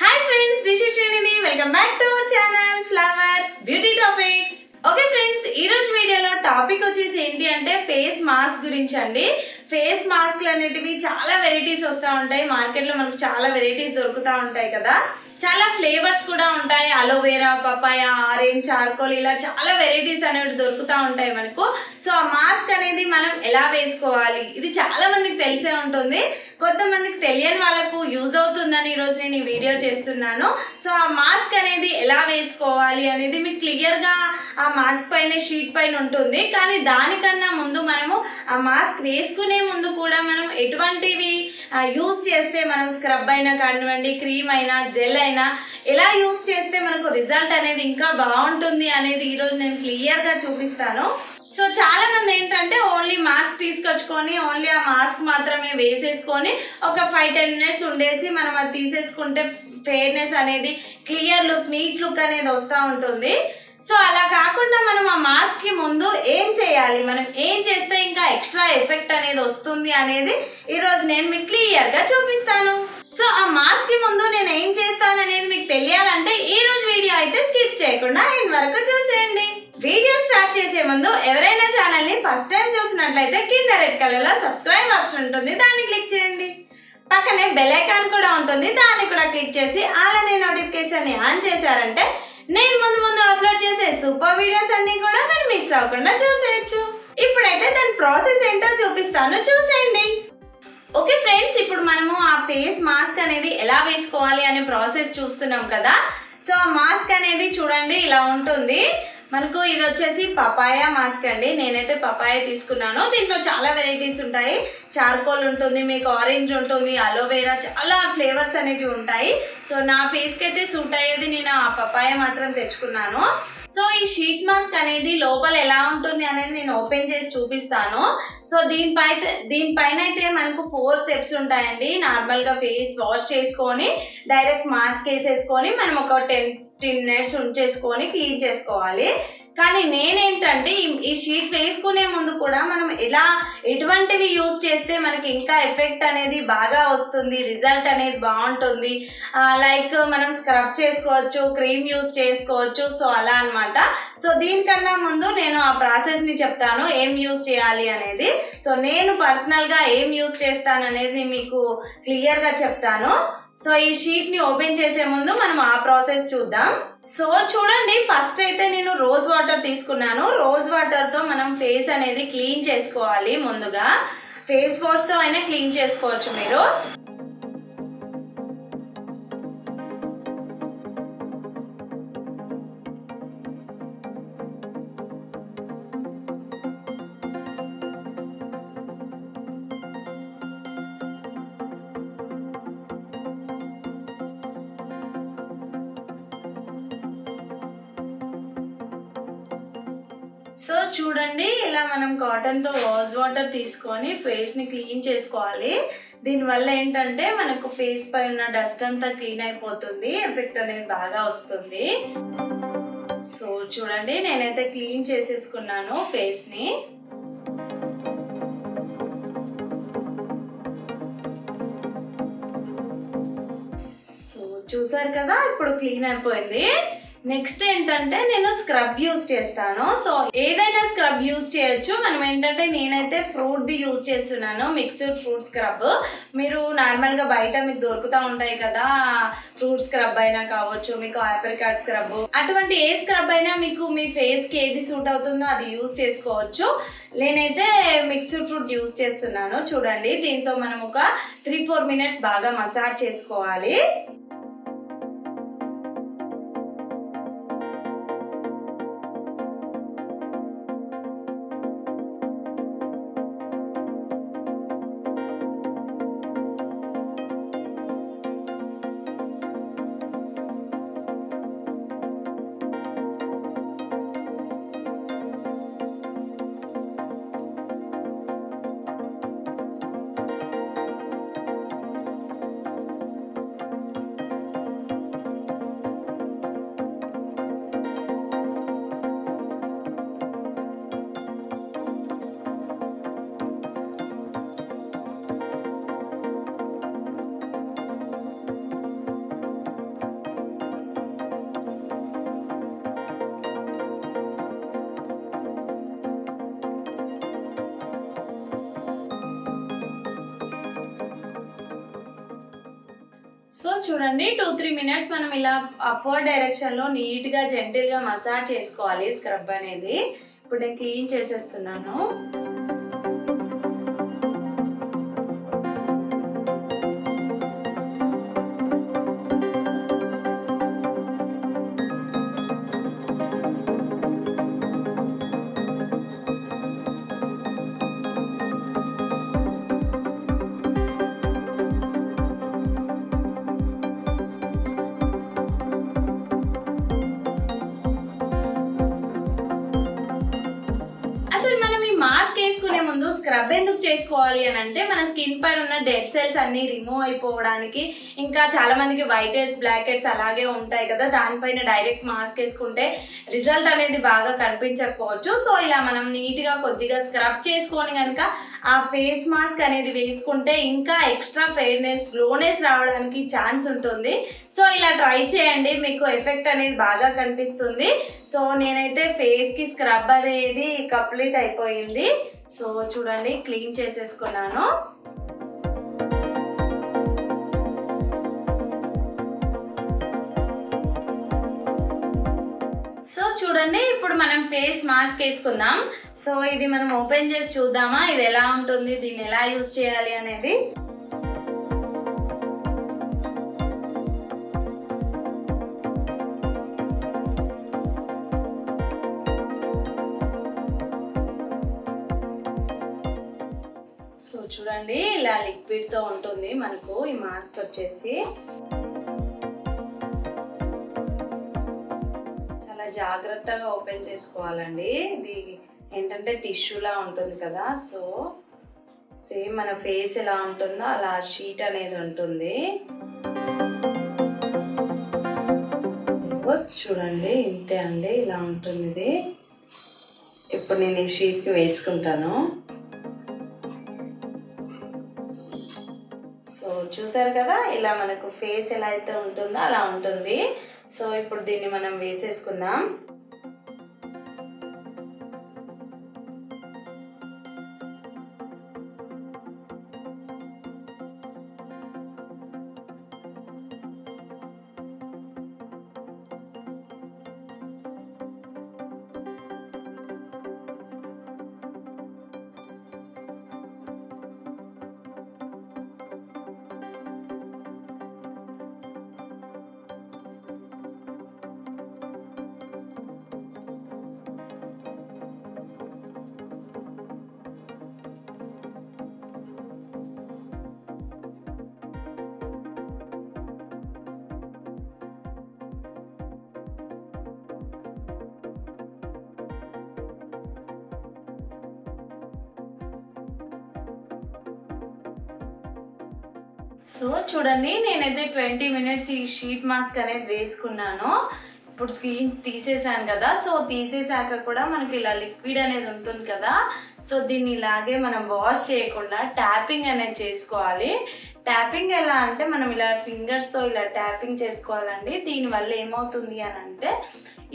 Hi friends this is శ్రేణిని welcome back to our channel flowers beauty topics okay friends ఈ రోజు వీడియోలో topic వచ్చేసి ఏంటి అంటే ఫేస్ మాస్క్ గురించి అండి ఫేస్ మాస్క్లు అనేటివి చాలా వెరైటీస్ వస్తూ ఉంటాయి. మార్కెట్లో మనకు చాలా వెరైటీస్ దొరుకుతూ ఉంటాయి కదా. చాలా ఫ్లేవర్స్ కూడా ఉంటాయి. అలోవేరా పపాయ ఆరెంజ్ చార్కోల్ ఇలా చాలా వెరైటీస్ అనేవి దొరుకుతూ ఉంటాయి మనకు. సో ఆ మాస్క్ అనేది మనం ఎలా వేసుకోవాలి? ఇది చాలా మందికి తెలిసే ఉంటుంది. కొంతమందికి తెలియని వాళ్ళకు యూజ్ అవుతుందని ఈరోజు నేను ఈ వీడియో చేస్తున్నాను. సో ఆ మాస్క్ అనేది ఎలా వేసుకోవాలి అనేది మీకు క్లియర్గా ఆ మాస్క్ పైన షీట్ పైన ఉంటుంది. కానీ దానికన్నా ముందు మనము ఆ మాస్క్ వేసుకునే ముందు కూడా మనం ఎటువంటివి యూజ్ చేస్తే మనం స్క్రబ్ అయినా కానివ్వండి క్రీమ్ అయినా జెల్ అయినా ఎలా యూజ్ చేస్తే మనకు రిజల్ట్ అనేది ఇంకా బాగుంటుంది అనేది ఈరోజు నేను క్లియర్గా చూపిస్తాను. సో చాలా మంది ఏంటంటే ఓన్లీ మాస్క్ తీసుకొచ్చుకొని ఓన్లీ ఆ మాస్క్ మాత్రమే వేసేసుకొని ఒక ఫైవ్ టెన్ మినిట్స్ ఉండేసి మనం అది తీసేసుకుంటే ఫెయిర్నెస్ అనేది క్లియర్ లుక్ నీట్ లుక్ అనేది వస్తూ ఉంటుంది. సో అలా కాకుండా మనం ఆ మాస్క్కి ముందు ఏం చేయాలి? మనం ఏం చేస్తే ఇంకా ఎక్స్ట్రా ఎఫెక్ట్ అనేది వస్తుంది అనేది ఈరోజు నేను మీకు క్లియర్గా చూపిస్తాను. సో ఆ మాస్క్కి ముందు నేను ఏం చేస్తాను అనేది మీకు తెలియాలంటే ఈ రోజు వీడియో అయితే స్కిప్ చేయకుండా ఎండ్ వరకు చూసేయండి. వీడియో స్టార్ట్ చేసే ముందు ఎవరైనా ఛానల్ని ఫస్ట్ టైం చూసినట్లయితే కింద రెడ్ కలర్లో సబ్స్క్రైబ్ ఆప్షన్ ఉంటుంది దాన్ని క్లిక్ చేయండి. పక్కనే బెల్ ఐకాన్ కూడా ఉంటుంది దాన్ని కూడా క్లిక్ చేసి అలానే నోటిఫికేషన్ని ఆన్ చేశారంటే నేను ముందు ముందు అప్లోడ్ చేసే సూపర్ వీడియోస్ అన్ని కూడా మీరు మిస్ అవ్వకుండా చూసేయచ్చు. ఇప్పుడైతే దాని ప్రాసెస్ ఏంటో చూపిస్తాను చూసేయండి. ఓకే ఫ్రెండ్స్ ఇప్పుడు మనము ఆ ఫేస్ మాస్క్ అనేది ఎలా వేసుకోవాలి అనే ప్రాసెస్ చూస్తున్నాం కదా. సో ఆ మాస్క్ అనేది చూడండి ఇలా ఉంటుంది. మనకు ఇది వచ్చేసి పపాయ మాస్క్ అండి. నేనైతే పపాయ తీసుకున్నాను. దీంట్లో చాలా వెరైటీస్ ఉంటాయి. చార్కోల్ ఉంటుంది మీకు ఆరెంజ్ ఉంటుంది అలోవేరా చాలా ఫ్లేవర్స్ అనేవి ఉంటాయి. సో నా ఫేస్కి అయితే సూట్ అయ్యేది నేను ఆ పపాయ మాత్రం తెచ్చుకున్నాను. సో ఈ షీట్ మాస్క్ అనేది లోపల ఎలా ఉంటుంది అనేది నేను ఓపెన్ చేసి చూపిస్తాను. సో దీనిపై దీనిపైన అయితే మనకు ఫోర్ స్టెప్స్ ఉంటాయండి. నార్మల్గా ఫేస్ వాష్ చేసుకొని డైరెక్ట్ మాస్క్ వేసేసుకొని మనం ఒక టెన్ ఫిఫ్టీన్ మినిట్స్ ఉంచేసుకొని క్లీన్ చేసుకోవాలి. కానీ నేనేంటంటే ఈ- షీట్ వేసుకునే ముందు కూడా మనం ఎలా ఎటువంటివి యూస్ చేస్తే మనకి ఇంకా ఎఫెక్ట్ అనేది బాగా వస్తుంది రిజల్ట్ అనేది బాగుంటుంది. లైక్ మనం స్క్రబ్ చేసుకోవచ్చు క్రీమ్ యూస్ చేసుకోవచ్చు సో అలా అనమాట సో దీనికన్నా ముందు నేను ఆ ప్రాసెస్ని చెప్తాను ఏం యూస్ చేయాలి అనేది. సో నేను పర్సనల్గా ఏం యూస్ చేస్తాను అనేది మీకు క్లియర్గా చెప్తాను. సో ఈ షీట్ని ఓపెన్ చేసే ముందు మనం ఆ ప్రాసెస్ చూద్దాం. సో చూడండి ఫస్ట్ అయితే నేను రోజ్ వాటర్ తీసుకున్నాను. రోజ్ వాటర్తో మనం ఫేస్ అనేది క్లీన్ చేసుకోవాలి ముందుగా. ఫేస్ వాష్తో అయినా క్లీన్ చేసుకోవచ్చు మీరు. సో చూడండి ఇలా మనం కాటన్తో వాటర్ తీసుకొని ఫేస్ని క్లీన్ చేసుకోవాలి. దీనివల్ల ఏంటంటే మనకు ఫేస్ పై ఉన్న డస్ట్ అంతా క్లీన్ అయిపోతుంది ఎఫెక్ట్ అనేది బాగా వస్తుంది. సో చూడండి నేనైతే క్లీన్ చేసేసుకున్నాను ఫేస్ని. సో చూసారు కదా ఇప్పుడు క్లీన్ అయిపోయింది. నెక్స్ట్ ఏంటంటే నేను స్క్రబ్ యూస్ చేస్తాను. సో ఏదైనా స్క్రబ్ యూజ్ చేయొచ్చు. మనం ఏంటంటే నేనైతే ఫ్రూట్ యూజ్ చేస్తున్నాను. Mixed fruit scrub. మీరు నార్మల్గా బయట మీకు దొరుకుతూ ఉంటాయి కదా. ఫ్రూట్ స్క్రబ్ అయినా కావచ్చు మీకు ఆప్రికాట్ స్క్రబ్. అటువంటి ఏ స్క్రబ్ అయినా మీకు మీ ఫేస్కి ఏది సూట్ అవుతుందో అది యూజ్ చేసుకోవచ్చు. నేనైతే మిక్స్డ్ ఫ్రూట్ యూజ్ చేస్తున్నాను. చూడండి దీంతో మనం ఒక త్రీ ఫోర్ మినిట్స్ బాగా మసాజ్ చేసుకోవాలి. సో చూడండి టూ త్రీ మినిట్స్ మనం ఇలా ఫోర్ డైరెక్షన్లో నీట్గా జెంటిల్గా మసాజ్ చేసుకోవాలి స్క్రబ్ అనేది. ఇప్పుడు నేను క్లీన్ చేసేస్తున్నాను. స్క్రబ్ ఎందుకు చేసుకోవాలి అని అంటే మన స్కిన్ పై ఉన్న డెడ్ సెల్స్ అన్ని రిమూవ్ అయిపోవడానికి. ఇంకా చాలా మందికి వైట్ హెడ్స్ బ్లాక్ హెడ్స్ అలాగే ఉంటాయి కదా. దానిపైన డైరెక్ట్ మాస్క్ వేసుకుంటే రిజల్ట్ అనేది బాగా కనిపించకపోవచ్చు. సో ఇలా మనం నీట్గా కొద్దిగా స్క్రబ్ చేసుకొని కనుక ఆ ఫేస్ మాస్క్ అనేది వేసుకుంటే ఇంకా ఎక్స్ట్రా ఫెయిర్నెస్ గ్లోనెస్ రావడానికి ఛాన్స్ ఉంటుంది. సో ఇలా ట్రై చేయండి. మీకు ఎఫెక్ట్ అనేది బాగా కనిపిస్తుంది. సో నేనైతే ఫేస్కి స్క్రబ్ అనేది కంప్లీట్ అయిపోయింది. సో చూడండి క్లీన్ చేసేసుకున్నాను. సో చూడండి ఇప్పుడు మనం ఫేస్ మాస్క్ వేసుకుందాం. సో ఇది మనం ఓపెన్ చేసి చూద్దామా? ఇది ఎలా ఉంటుంది? దీన్ని ఎలా యూజ్ చేయాలి అనేది. సో చూడండి ఇలా లిక్విడ్తో ఉంటుంది మనకు ఈ మాస్క్ వచ్చేసి. చాలా జాగ్రత్తగా ఓపెన్ చేసుకోవాలండి. ఇది ఏంటంటే టిష్యూలా ఉంటుంది కదా సో సేమ్ మన ఫేస్ ఎలా ఉంటుందో అలా షీట్ అనేది ఉంటుంది. చూడండి ఇంతే అండి ఇలా ఉంటుంది ఇది. ఇప్పుడు నేను ఈ షీట్కి వేసుకుంటాను. చూసారు కదా ఇలా మనకు ఫేస్ ఎలా అయితే ఉంటుందో అలా ఉంటుంది. సో ఇప్పుడు దీన్ని మనం వేసేసుకుందాం. సో చూడండి నేనైతే ట్వంటీ మినిట్స్ ఈ షీట్ మాస్క్ అనేది వేసుకున్నాను. ఇప్పుడు క్లీన్ తీసేసాను కదా సో తీసేసాక కూడా మనకి ఇలా లిక్విడ్ అనేది ఉంటుంది కదా. సో దీన్ని ఇలాగే మనం వాష్ చేయకుండా ట్యాపింగ్ అనేది చేసుకోవాలి. ట్యాపింగ్ ఎలా అంటే మనం ఇలా ఫింగర్స్తో ఇలా ట్యాపింగ్ చేసుకోవాలండి. దీనివల్ల ఏమవుతుంది అని అంటే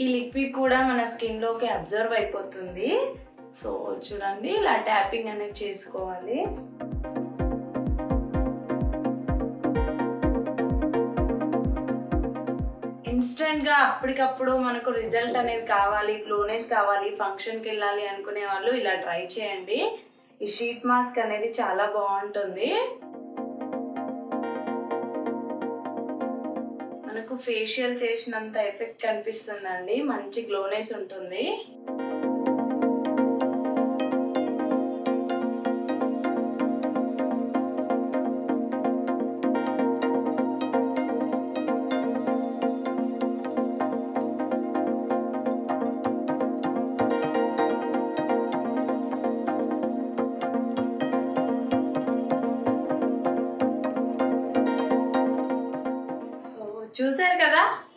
ఈ లిక్విడ్ కూడా మన స్కిన్లోకి అబ్జర్వ్ అయిపోతుంది. సో చూడండి ఇలా ట్యాపింగ్ అనేది చేసుకోవాలి. ఇన్స్టెంట్గా అప్పటికప్పుడు మనకు రిజల్ట్ అనేది కావాలి క్లోనెస్ కావాలి ఫంక్షన్కి వెళ్ళాలి అనుకునే వాళ్ళు ఇలా ట్రై చేయండి. ఈ షీట్ మాస్క్ అనేది చాలా బాగుంటుంది. మనకు ఫేషియల్ చేసినంత ఎఫెక్ట్ కనిపిస్తుందండి. మంచి గ్లోనెస్ ఉంటుంది.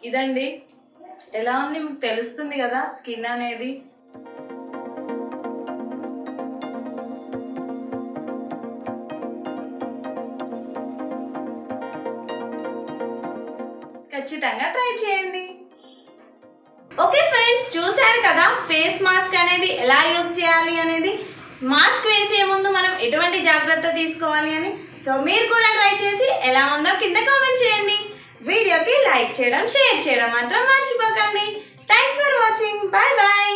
ఇదండి. ఎలా ఉంది? మీకు తెలుస్తుంది కదా స్కిన్ అనేది. ఖచ్చితంగా ట్రై చేయండి. ఓకే ఫ్రెండ్స్ చూసారు కదా ఫేస్ మాస్క్ అనేది ఎలా యూజ్ చేయాలి అనేది? మాస్క్ వేసే ముందు మనం ఎటువంటి జాగ్రత్త తీసుకోవాలి అని? సో మీరు కూడా ట్రై చేసి ఎలా ఉందో కింద కామెంట్ చేయండి. వీడియోకి లైక్ చేయడం షేర్ చేయడం మాత్రం మర్చిపోకండి. Thanks for watching bye bye